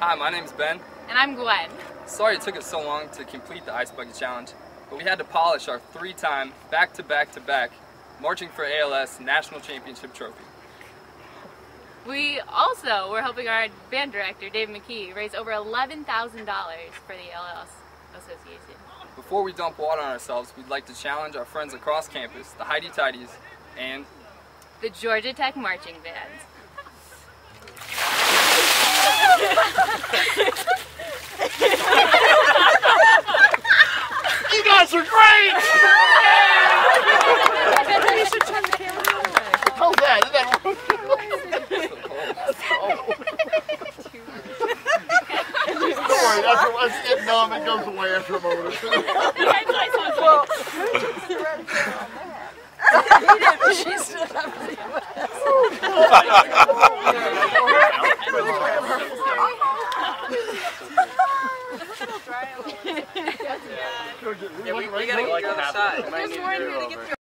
Hi, my name's Ben. And I'm Gwen. Sorry it took us so long to complete the Ice Bucket Challenge, but we had to polish our three-time, back-to-back-to-back, Marching for ALS National Championship trophy. We also were helping our band director, Dave McKee, raise over $11,000 for the ALS Association. Before we dump water on ourselves, we'd like to challenge our friends across campus, the Highty Tighties, and the Georgia Tech Marching Band. Great! you should turn the camera away. How's that? Is that Don't worry, after once it's getting numb, it goes away after a moment. well, he didn't. She stood up. Yeah, we, we gotta go outside. There's more in here to get